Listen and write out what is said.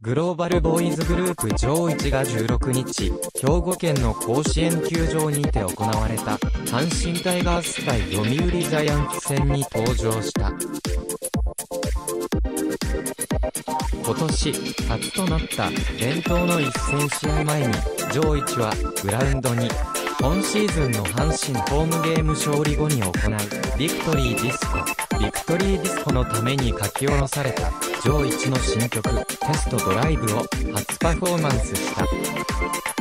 グローバルボーイズグループ JO1が16日、兵庫県の甲子園球場にて行われた、阪神タイガース対読売ジャイアンツ戦に登場した。今年、初となった伝統の一戦試合前に、 JO1はグラウンドに、今シーズンの阪神ホームゲーム勝利後に行う、ビクトリーディスコ、ビクトリーディスコのために書き下ろされた、上一の新曲、テストドライブを初パフォーマンスした。